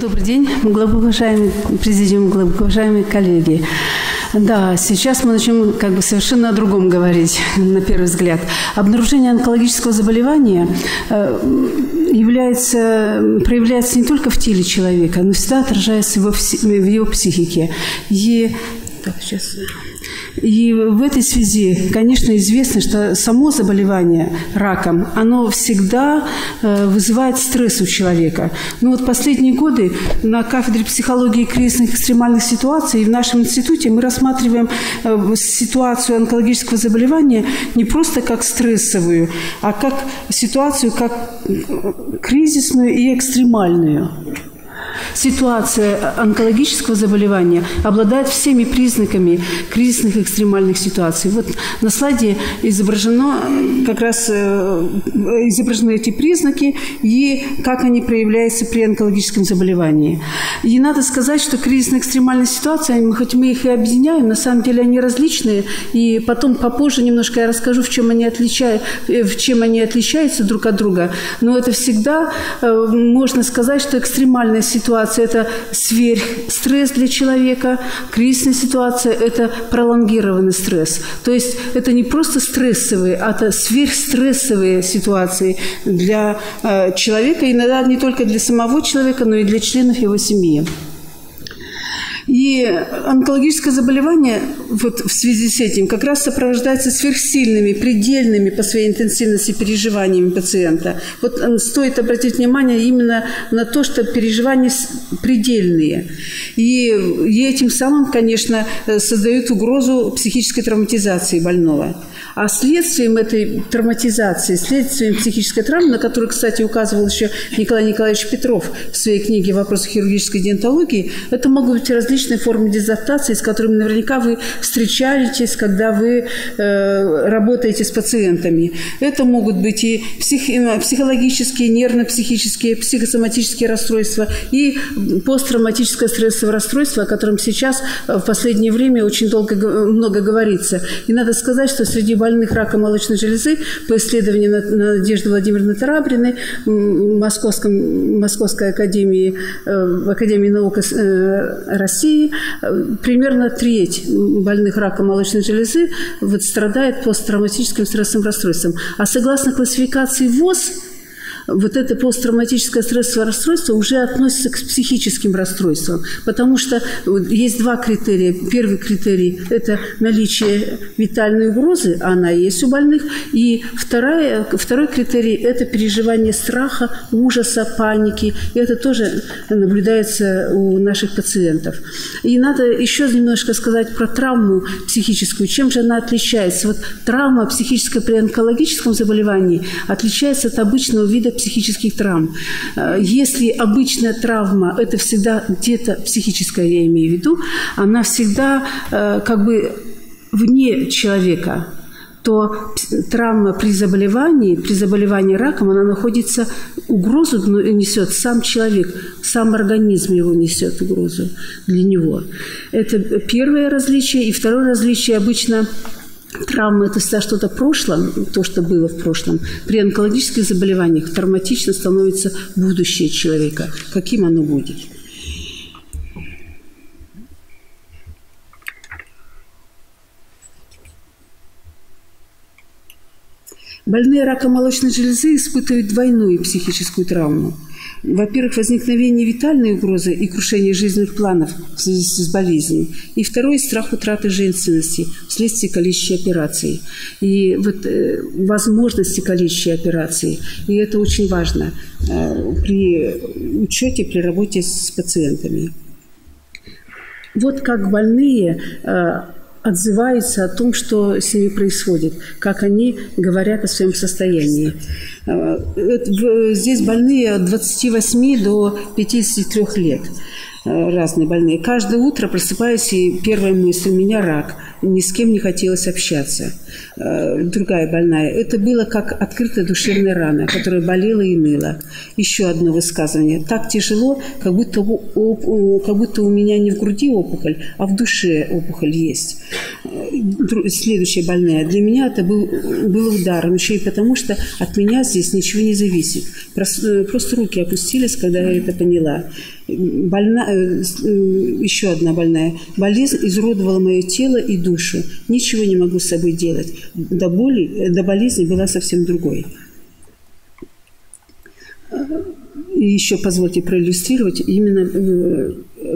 Добрый день, глубокоуважаемый президиум, глубокоуважаемые коллеги. Да, сейчас мы начнем как бы совершенно о другом говорить, на первый взгляд. Обнаружение онкологического заболевания э, является, проявляется не только в теле человека, но всегда отражается его, в его психике. И так, сейчас... И в этой связи, конечно, известно, что само заболевание раком, оно всегда э, вызывает стресс у человека. Но вот последние годы на кафедре психологии кризисных экстремальных ситуаций в нашем институте мы рассматриваем э, ситуацию онкологического заболевания не просто как стрессовую, а как ситуацию как э, кризисную и экстремальную ситуация онкологического заболевания обладает всеми признаками кризисных экстремальных ситуаций. Вот на слайде изображено как раз э, изображены эти признаки и как они проявляются при онкологическом заболевании. И надо сказать, что кризисно-экстремальные ситуации, хоть мы их и объединяем, на самом деле они различные. И потом попозже немножко я расскажу, в чем они, отличают, э, в чем они отличаются друг от друга. Но это всегда э, можно сказать, что экстремальная ситуация ситуация – это сверхстресс для человека, кризисная ситуация – это пролонгированный стресс. То есть это не просто стрессовые, а это сверхстрессовые ситуации для э, человека, иногда не только для самого человека, но и для членов его семьи. И онкологическое заболевание вот в связи с этим как раз сопровождается сверхсильными, предельными по своей интенсивности переживаниями пациента. Вот э, стоит обратить внимание именно на то, что переживания предельные. И, этим самым, конечно, э, создают угрозу психической травматизации больного. А следствием этой травматизации, следствием психической травмы, на которую, кстати, указывал еще Николай Николаевич Петров в своей книге «Вопросы хирургической диентологии», это могут быть различные формы дезадаптации, с которыми наверняка вы встречаетесь, когда вы э, работаете с пациентами. Это могут быть и псих, психологические, нервно-психические, психосоматические расстройства, и посттравматическое стрессовое расстройство, о котором сейчас в последнее время очень долго много говорится. И надо сказать, что среди больных раком молочной железы по исследованию Надежды Владимировны Тарабриной Московском, Московской академии, э, в Академии наук э, России э, примерно треть больных раком молочной железы вот страдает посттравматическим стрессовым расстройством. А согласно классификации ВОЗ, вот это посттравматическое стрессовое расстройство уже относится к психическим расстройствам, потому что есть два критерия. Первый критерий – это наличие витальной угрозы, она есть у больных, и вторая, второй критерий – это переживание страха, ужаса, паники. И это тоже наблюдается у наших пациентов. И надо еще немножко сказать про травму психическую. Чем же она отличается? Вот травма психическая при онкологическом заболевании отличается от обычного вида психических травм. Э, если обычная травма – это всегда где-то психическая, я имею в виду, она всегда э, как бы вне человека, то травма при заболевании, при заболевании раком, она находится, угрозу несет сам человек, сам организм его несет угрозу для него. Это первое различие. И второе различие обычно Травма – это всегда что-то прошлое, то, что было в прошлом. При онкологических заболеваниях травматично становится будущее человека. Каким оно будет? Больные раком молочной железы испытывают двойную психическую травму – во-первых, возникновение витальной угрозы и крушение жизненных планов в связи с болезнью. И второе – страх утраты женственности вследствие количества операций. И вот э, возможности количества операций. И это очень важно э, при учете, при работе с пациентами. Вот как больные э, отзываются о том, что с ними происходит, как они говорят о своем состоянии. Э, здесь больные от 28 до 53 лет э, разные больные. Каждое утро просыпаюсь, и первая мысль у меня рак. Ни с кем не хотелось общаться. Э, другая больная. Это было как открытая душевная рана, которая болела и ныла. Еще одно высказывание. Так тяжело, как будто, как будто у меня не в груди опухоль, а в душе опухоль есть. следующая больная, для меня это был, было ударом, еще и потому, что от меня здесь ничего не зависит. Просто, просто руки опустились, когда я это поняла. Больна, еще одна больная. Болезнь изуродовала мое тело и душу. Ничего не могу с собой делать. До боли, до болезни была совсем другой. И еще позвольте проиллюстрировать именно э,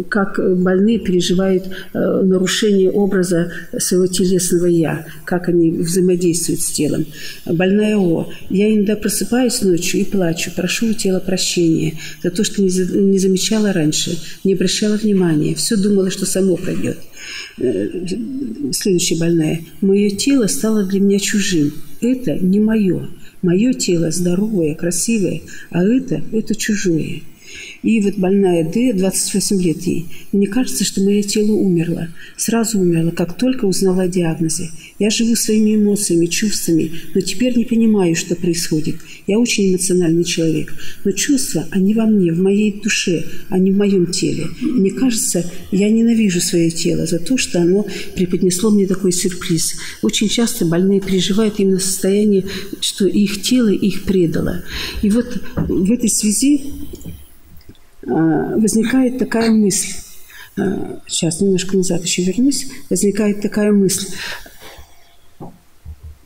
как больные переживают э, нарушение образа своего телесного «я», как они взаимодействуют с телом. Больная О. Я иногда просыпаюсь ночью и плачу, прошу у тела прощения за то, что не замечала раньше, не обращала внимания, все думала, что само пройдет. Э, следующая больная. Мое тело стало для меня чужим. Это не мое. Мое тело здоровое, красивое, а это, это чужое. И вот больная Д, 28 лет ей. Мне кажется, что мое тело умерло. Сразу умерло, как только узнала о диагнозе. Я живу своими эмоциями, чувствами, но теперь не понимаю, что происходит. Я очень эмоциональный человек. Но чувства, они во мне, в моей душе, а не в моем теле. Мне кажется, я ненавижу свое тело за то, что оно преподнесло мне такой сюрприз. Очень часто больные переживают именно состояние, что их тело их предало. И вот в этой связи возникает такая мысль. А, сейчас немножко назад еще вернусь. Возникает такая мысль.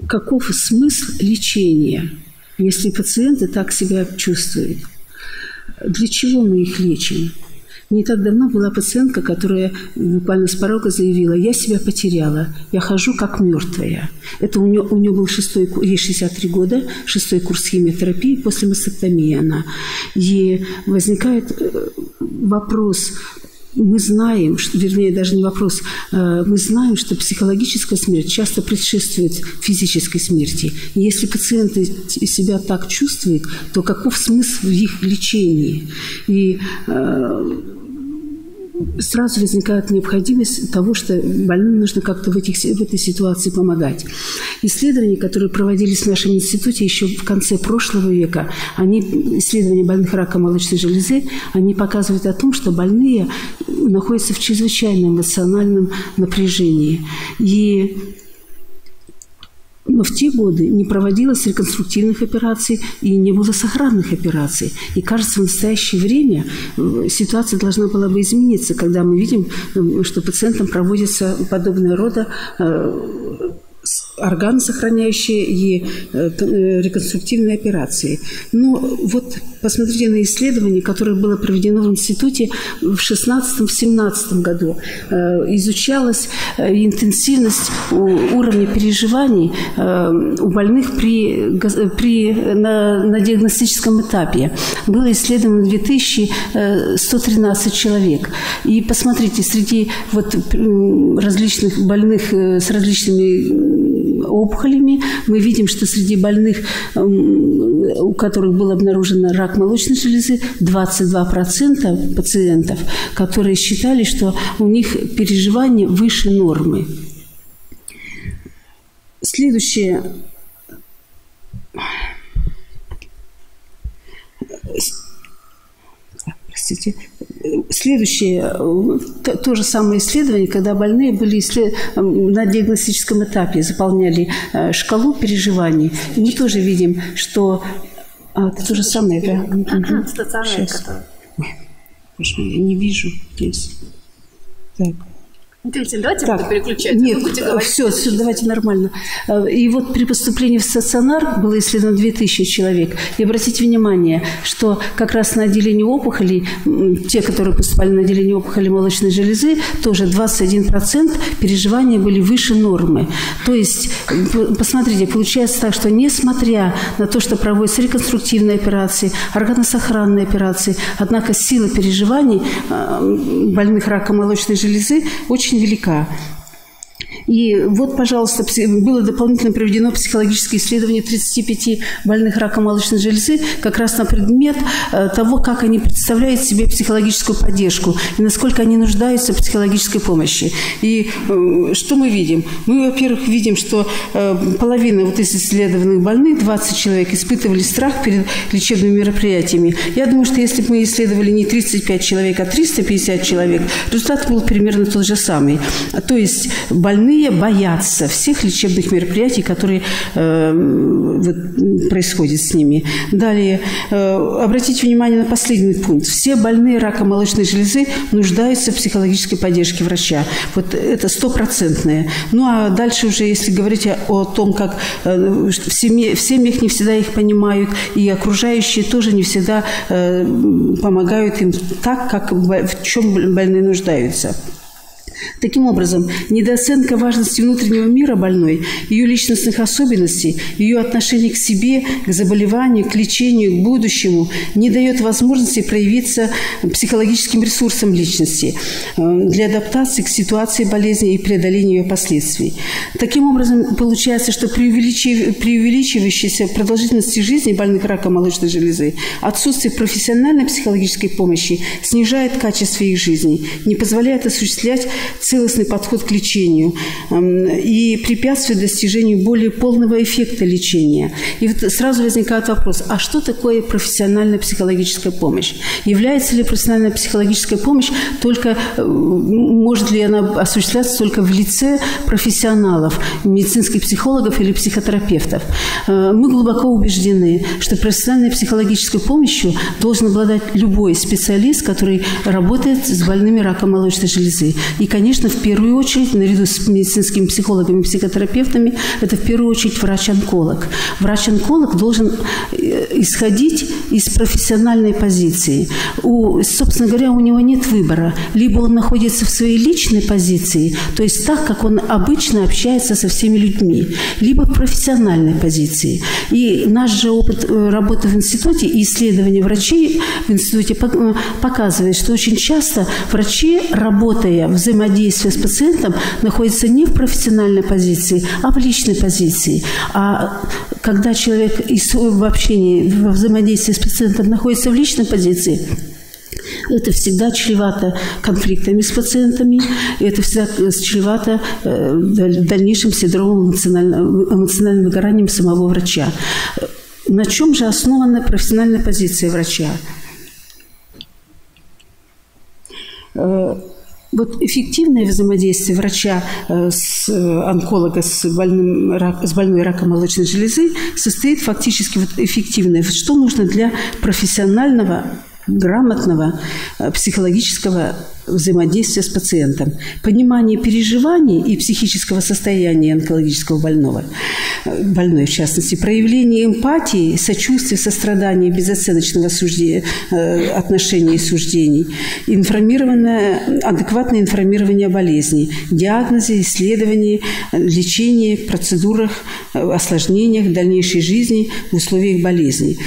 Каков смысл лечения, если пациенты так себя чувствуют? Для чего мы их лечим? Не так давно была пациентка, которая буквально с порога заявила, я себя потеряла, я хожу как мертвая. Это у нее, у нее был шестой, ей 63 года, шестой курс химиотерапии, после мастектомии она. И возникает э, вопрос, мы знаем, что, вернее, даже не вопрос, э, мы знаем, что психологическая смерть часто предшествует физической смерти. И если пациенты себя так чувствуют, то каков смысл в их лечении? И э, сразу возникает необходимость того, что больным нужно как-то в, этих, в этой ситуации помогать. Исследования, которые проводились в нашем институте еще в конце прошлого века, они, исследования больных раком молочной железы, они показывают о том, что больные находятся в чрезвычайном эмоциональном напряжении. И но в те годы не проводилось реконструктивных операций и не было сохранных операций. И кажется, в настоящее время э, ситуация должна была бы измениться, когда мы видим, э, что пациентам проводятся подобного рода э, органы, сохраняющие и э, э, реконструктивные операции. Но вот посмотрите на исследование, которое было проведено в институте в 16-17 году. Э, изучалась интенсивность уровня переживаний у больных при, при, на, на диагностическом этапе. Было исследовано 2113 человек. И посмотрите, среди вот различных больных с различными опухолями. Мы видим, что среди больных, у которых был обнаружен рак молочной железы, 22% пациентов, которые считали, что у них переживания выше нормы. Следующее простите, следующее, то, то же самое исследование, когда больные были на диагностическом этапе, заполняли э, шкалу переживаний, и мы тоже видим, что... А, это то же самое, да? Угу. Сейчас. Ой, я не вижу здесь. Так. Давайте так, переключать. Нет, все, все, давайте нормально. Э, и вот при поступлении в стационар было исследовано 2000 человек. И обратите внимание, что как раз на отделении опухолей, те, которые поступали на отделение опухолей молочной железы, тоже 21% переживания были выше нормы. То есть, посмотрите, получается так, что несмотря на то, что проводятся реконструктивные операции, органосохранные операции, однако сила переживаний э, больных раком молочной железы очень очень велика. И вот, пожалуйста, было дополнительно проведено психологическое исследование 35 больных раком молочной железы как раз на предмет э, того, как они представляют себе психологическую поддержку и насколько они нуждаются в психологической помощи. И э, что мы видим? Мы, во-первых, видим, что э, половина вот из исследованных больных, 20 человек, испытывали страх перед лечебными мероприятиями. Я думаю, что если бы мы исследовали не 35 человек, а 350 человек, результат был примерно тот же самый. То есть больные больные боятся всех лечебных мероприятий, которые э, вот, происходят с ними. Далее, э, обратите внимание на последний пункт. Все больные раком молочной железы нуждаются в психологической поддержке врача. Вот это стопроцентное. Ну, а дальше уже, если говорить о том, как э, в, семье, в семьях не всегда их понимают, и окружающие тоже не всегда э, помогают им так, как в чем больные нуждаются. Таким образом, недооценка важности внутреннего мира больной, ее личностных особенностей, ее отношения к себе, к заболеванию, к лечению, к будущему не дает возможности проявиться психологическим ресурсом личности э, для адаптации к ситуации болезни и преодоления ее последствий. Таким образом, получается, что при увеличивающейся продолжительности жизни больных раком молочной железы отсутствие профессиональной психологической помощи снижает качество их жизни, не позволяет осуществлять целостный подход к лечению и препятствует достижению более полного эффекта лечения. И вот сразу возникает вопрос, а что такое профессиональная психологическая помощь? Является ли профессиональная психологическая помощь только, э, может ли она осуществляться только в лице профессионалов, медицинских психологов или психотерапевтов? Э, мы глубоко убеждены, что профессиональной психологической помощью должен обладать любой специалист, который работает с больными раком молочной железы. И, конечно, в первую очередь, наряду с медицинскими психологами и психотерапевтами, это в первую очередь врач-онколог. Врач-онколог должен э, исходить из профессиональной позиции. У, собственно говоря, у него нет выбора. Либо он находится в своей личной позиции, то есть так, как он обычно общается со всеми людьми, либо в профессиональной позиции. И наш же опыт э, работы в институте и исследования врачей в институте э, показывает, что очень часто врачи, работая, взаимодействуя взаимодействие с пациентом находится не в профессиональной позиции, а в личной позиции. А когда человек в общении, во взаимодействии с пациентом находится в личной позиции, это всегда чревато конфликтами с пациентами, это всегда чревато э, дальнейшим синдромом эмоциональным, эмоциональным выгоранием самого врача. На чем же основана профессиональная позиция врача? Вот эффективное взаимодействие врача э, с э, онколога с, больным, с больной раком молочной железы состоит фактически вот эффективное. Что нужно для профессионального грамотного э, психологического взаимодействия с пациентом, понимание переживаний и психического состояния онкологического больного, э, больной в частности, проявление эмпатии, сочувствия, сострадания, безоценочного суждения, э, отношения и суждений, информированное, адекватное информирование о болезни, диагнозе, исследовании, лечении, процедурах, осложнениях дальнейшей жизни в условиях болезни.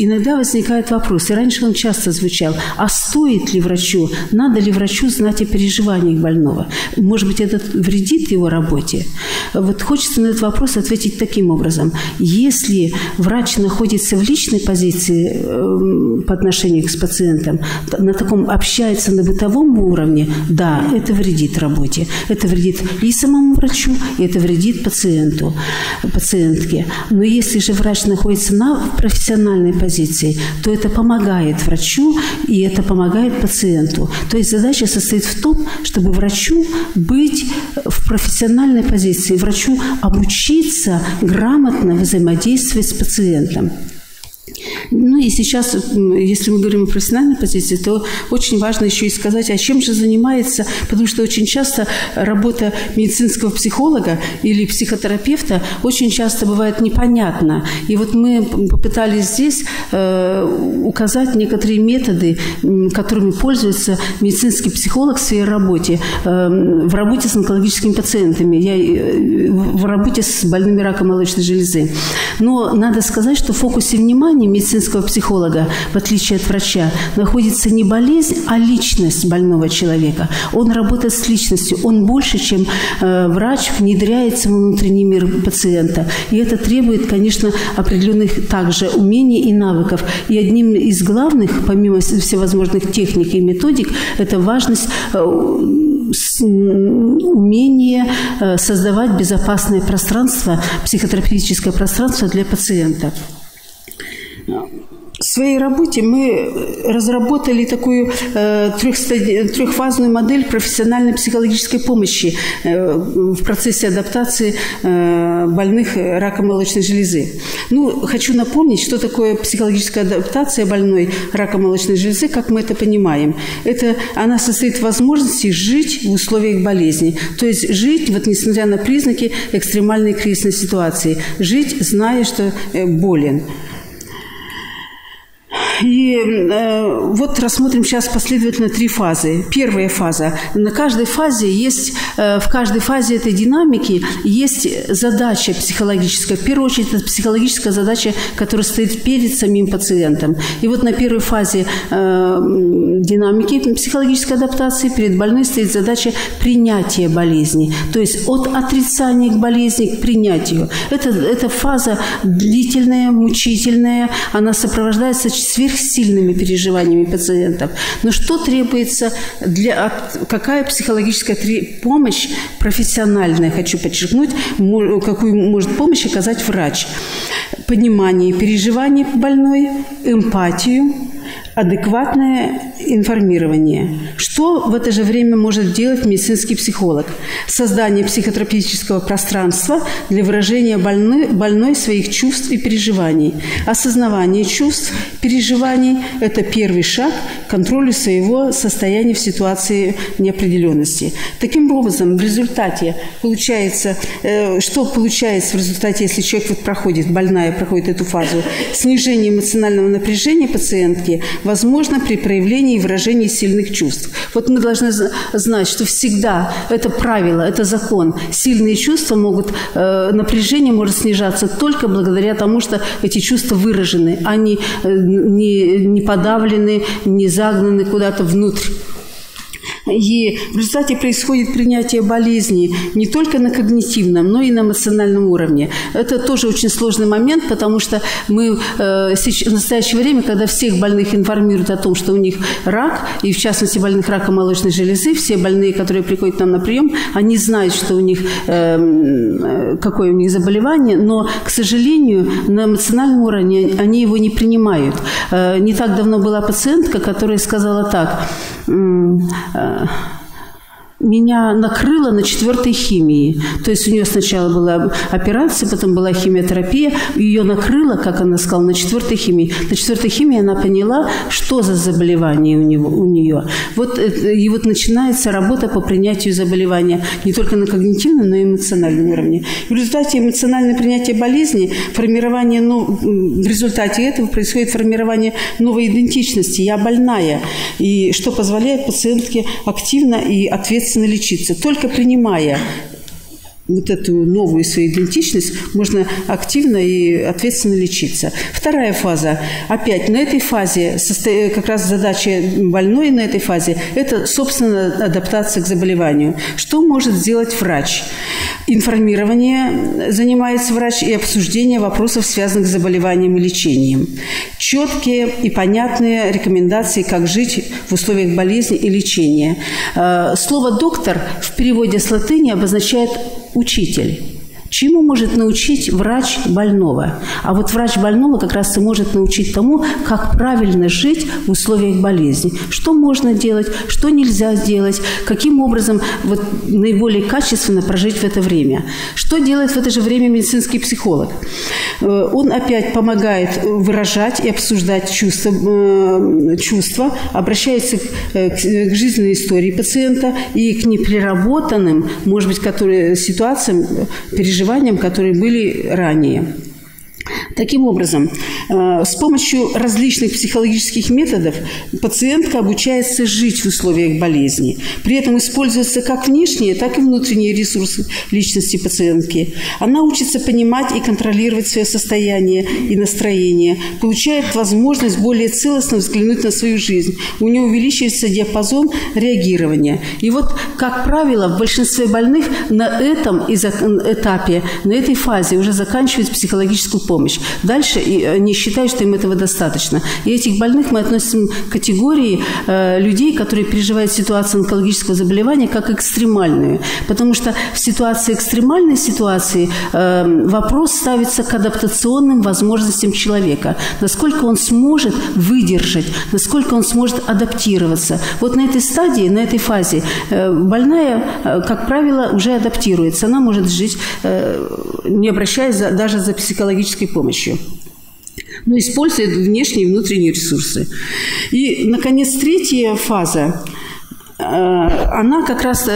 Иногда возникает вопрос, и раньше он часто звучал, а стоит ли врачу, надо ли врачу знать о переживаниях больного? Может быть, это вредит его работе? Вот хочется на этот вопрос ответить таким образом. Если врач находится в личной позиции э, по отношению к пациентам, на таком общается на бытовом уровне, да, это вредит работе. Это вредит и самому врачу, и это вредит пациенту, пациентке. Но если же врач находится на профессиональной позиции, позиции, то это помогает врачу и это помогает пациенту. То есть задача состоит в том, чтобы врачу быть в профессиональной позиции, врачу обучиться грамотно взаимодействовать с пациентом. Ну и сейчас, если мы говорим о профессиональной позиции, то очень важно еще и сказать, а чем же занимается, потому что очень часто работа медицинского психолога или психотерапевта очень часто бывает непонятна. И вот мы попытались здесь э, указать некоторые методы, которыми пользуется медицинский психолог в своей работе, э, в работе с онкологическими пациентами, я, э, в работе с больными раком молочной железы. Но надо сказать, что в фокусе внимания медицинского психолога, в отличие от врача, находится не болезнь, а личность больного человека. Он работает с личностью, он больше, чем э, врач, внедряется в внутренний мир пациента. И это требует, конечно, определенных также умений и навыков. И одним из главных, помимо всевозможных техник и методик, это важность э, умение э, создавать безопасное пространство, психотерапевтическое пространство для пациента. В своей работе мы разработали такую э, трехфазную модель профессиональной психологической помощи э, в процессе адаптации э, больных раком молочной железы. Ну, хочу напомнить, что такое психологическая адаптация больной раком молочной железы, как мы это понимаем. Это она состоит в возможности жить в условиях болезни, то есть жить, вот несмотря на признаки экстремальной кризисной ситуации, жить, зная, что болен. И э, вот рассмотрим сейчас последовательно три фазы. Первая фаза. На каждой фазе есть, э, в каждой фазе этой динамики есть задача психологическая. В первую очередь, это психологическая задача, которая стоит перед самим пациентом. И вот на первой фазе э, динамики психологической адаптации перед больной стоит задача принятия болезни. То есть от отрицания к болезни к принятию. Это, это фаза длительная, мучительная. Она сопровождается сверх сверхсильными переживаниями пациентов. Но что требуется для... Какая психологическая помощь профессиональная, хочу подчеркнуть, какую может помощь оказать врач? Понимание переживаний больной, эмпатию, адекватное информирование. Что в это же время может делать медицинский психолог? Создание психотерапевтического пространства для выражения больной, больной своих чувств и переживаний. Осознавание чувств, переживаний – это первый шаг к контролю своего состояния в ситуации неопределенности. Таким образом, в результате получается, э, что получается в результате, если человек вот проходит, больная проходит эту фазу, снижение эмоционального напряжения пациентки возможно при проявлении и выражении сильных чувств. Вот мы должны знать, что всегда это правило, это закон. Сильные чувства могут, э, напряжение может снижаться только благодаря тому, что эти чувства выражены, они э, не, не подавлены, не загнаны куда-то внутрь. И в результате происходит принятие болезни не только на когнитивном, но и на эмоциональном уровне. Это тоже очень сложный момент, потому что мы э, в настоящее время, когда всех больных информируют о том, что у них рак, и в частности больных раком молочной железы, все больные, которые приходят к нам на прием, они знают, что у них, эм, э, какое у них заболевание, но, к сожалению, на эмоциональном уровне они его не принимают. Э, не так давно была пациентка, которая сказала так, э, меня накрыло на четвертой химии. То есть у нее сначала была операция, потом была химиотерапия. Ее накрыло, как она сказала, на четвертой химии. На четвертой химии она поняла, что за заболевание у, него, у нее. Вот, и вот начинается работа по принятию заболевания не только на когнитивном, но и эмоциональном уровне. в результате эмоциональное принятие болезни, формирование, ну, в результате этого происходит формирование новой идентичности. Я больная. И что позволяет пациентке активно и ответственно ответственно лечиться. Только принимая вот эту новую свою идентичность можно активно и ответственно лечиться. Вторая фаза. Опять на этой фазе, как раз задача больной на этой фазе, это, собственно, адаптация к заболеванию. Что может сделать врач? Информирование занимается врач и обсуждение вопросов, связанных с заболеванием и лечением. Четкие и понятные рекомендации, как жить в условиях болезни и лечения. Э, слово «доктор» в переводе с латыни обозначает «учитель». Чему может научить врач больного? А вот врач больного как раз и может научить тому, как правильно жить в условиях болезни. Что можно делать, что нельзя сделать, каким образом вот наиболее качественно прожить в это время. Что делает в это же время медицинский психолог? Э, он опять помогает выражать и обсуждать чувства, э, чувства обращается э, к жизненной истории пациента и к неприработанным, может быть, которые, ситуациям, переживаниям переживаниям, которые были ранее. Таким образом, э, с помощью различных психологических методов пациентка обучается жить в условиях болезни. При этом используются как внешние, так и внутренние ресурсы личности пациентки. Она учится понимать и контролировать свое состояние и настроение, получает возможность более целостно взглянуть на свою жизнь. У нее увеличивается диапазон реагирования. И вот, как правило, в большинстве больных на этом этапе, на этой фазе уже заканчивают психологическую помощь. Дальше и они считают, что им этого достаточно. И этих больных мы относим к категории э, людей, которые переживают ситуацию онкологического заболевания как экстремальную. Потому что в ситуации экстремальной ситуации э, вопрос ставится к адаптационным возможностям человека. Насколько он сможет выдержать, насколько он сможет адаптироваться. Вот на этой стадии, на этой фазе э, больная, э, как правило, уже адаптируется. Она может жить, э, не обращаясь даже за психологической помощью но использует внешние и внутренние ресурсы. И, наконец, третья фаза, она как раз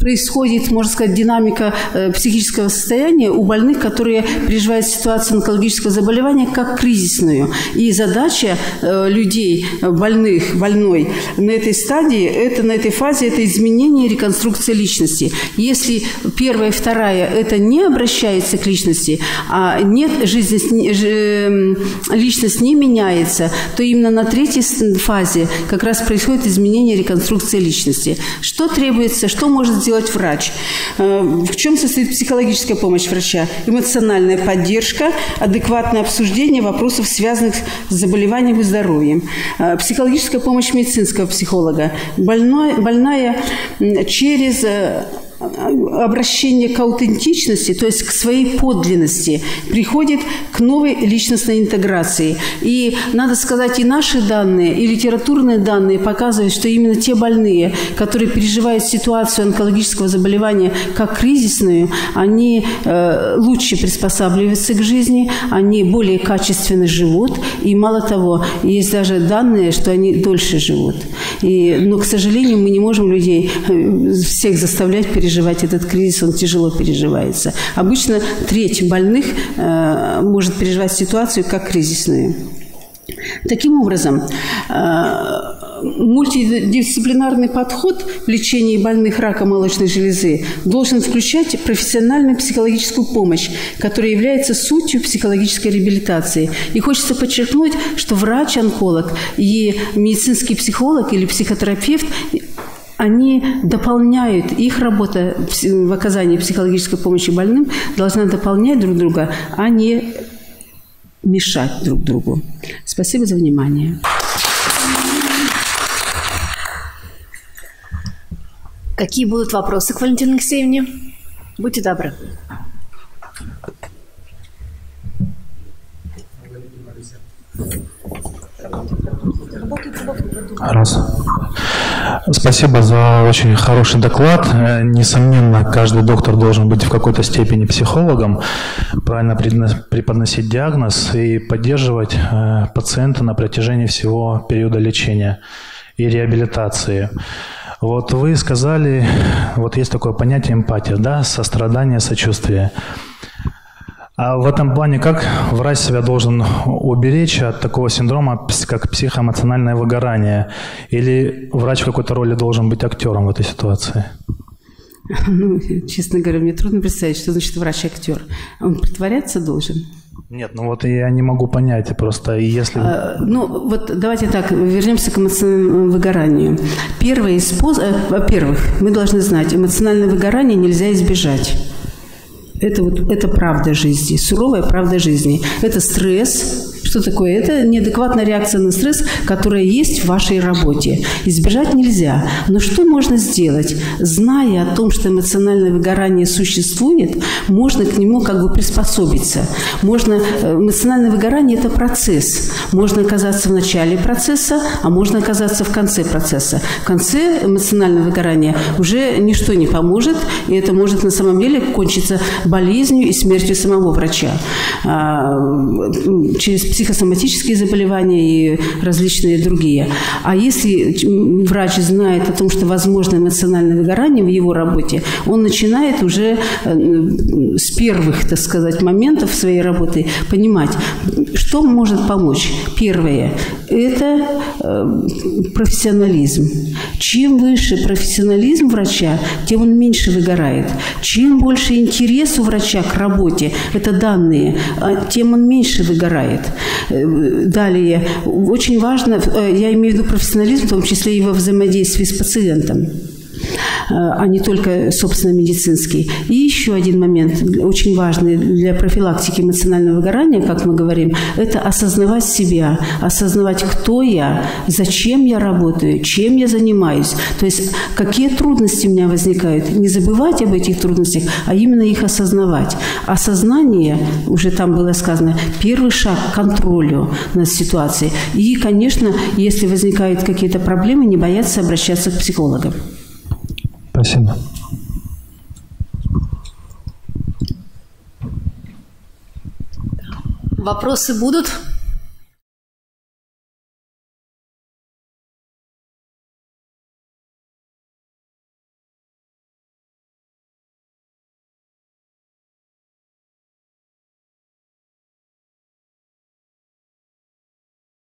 происходит, можно сказать, динамика э, психического состояния у больных, которые переживают ситуацию онкологического заболевания как кризисную. И задача э, людей, больных, больной на этой стадии, это на этой фазе, это изменение и реконструкция личности. Если первая и вторая это не обращается к личности, а нет, жизнь, эм, личность не меняется, то именно на третьей фазе как раз происходит изменение и реконструкция личности. Что требуется, что может сделать сделать врач. Э, в чем состоит психологическая помощь врача? Эмоциональная поддержка, адекватное обсуждение вопросов, связанных с заболеванием и здоровьем. Э, психологическая помощь медицинского психолога. Больной, больная через э, обращение к аутентичности, то есть к своей подлинности, приходит к новой личностной интеграции. И надо сказать, и наши данные, и литературные данные показывают, что именно те больные, которые переживают ситуацию онкологического заболевания как кризисную, они э, лучше приспосабливаются к жизни, они более качественно живут, и мало того, есть даже данные, что они дольше живут. И, но, к сожалению, мы не можем людей э, всех заставлять переживать переживать этот кризис, он тяжело переживается. Обычно треть больных э, может переживать ситуацию как кризисную. Таким образом, э, мультидисциплинарный подход в лечении больных раком молочной железы должен включать профессиональную психологическую помощь, которая является сутью психологической реабилитации. И хочется подчеркнуть, что врач-онколог и медицинский психолог или психотерапевт они дополняют, их работа в оказании психологической помощи больным должна дополнять друг друга, а не мешать друг другу. Спасибо за внимание. Какие будут вопросы к Валентине Алексеевне? Будьте добры. Раз. Спасибо за очень хороший доклад. Э, несомненно, каждый доктор должен быть в какой-то степени психологом, правильно преподносить диагноз и поддерживать э, пациента на протяжении всего периода лечения и реабилитации. Вот вы сказали, вот есть такое понятие эмпатия, да, сострадание, сочувствие. А в этом плане как врач себя должен уберечь от такого синдрома, как психоэмоциональное выгорание? Или врач в какой-то роли должен быть актером в этой ситуации? Ну, честно говоря, мне трудно представить, что значит врач-актер. Он притворяться должен? Нет, ну вот я не могу понять, просто если... А, ну, вот давайте так, вернемся к эмоциональному выгоранию. Первый способ... Э, во-первых, мы должны знать, эмоциональное выгорание нельзя избежать. Это вот это правда жизни, суровая правда жизни. Это стресс, что такое? Это неадекватная реакция на стресс, которая есть в вашей работе. Избежать нельзя. Но что можно сделать? Зная о том, что эмоциональное выгорание существует, можно к нему как бы приспособиться. Можно, э, эмоциональное выгорание – это процесс. Можно оказаться в начале процесса, а можно оказаться в конце процесса. В конце эмоционального выгорания уже ничто не поможет, и это может на самом деле кончиться болезнью и смертью самого врача. А, через психосоматические заболевания и различные другие. А если врач знает о том, что возможно эмоциональное выгорание в его работе, он начинает уже э, с первых, так сказать, моментов своей работы понимать, что может помочь. Первое – это э, профессионализм. Чем выше профессионализм врача, тем он меньше выгорает. Чем больше интерес у врача к работе, это данные, а тем он меньше выгорает. Далее, очень важно, э, я имею в виду профессионализм, в том числе и во взаимодействии с пациентом. А не только, собственно, медицинский. И еще один момент, очень важный для профилактики эмоционального выгорания, как мы говорим, это осознавать себя, осознавать, кто я, зачем я работаю, чем я занимаюсь, то есть какие трудности у меня возникают. Не забывать об этих трудностях, а именно их осознавать. Осознание, уже там было сказано, первый шаг к контролю над ситуацией. И, конечно, если возникают какие-то проблемы, не бояться обращаться к психологам. Спасибо. Вопросы будут?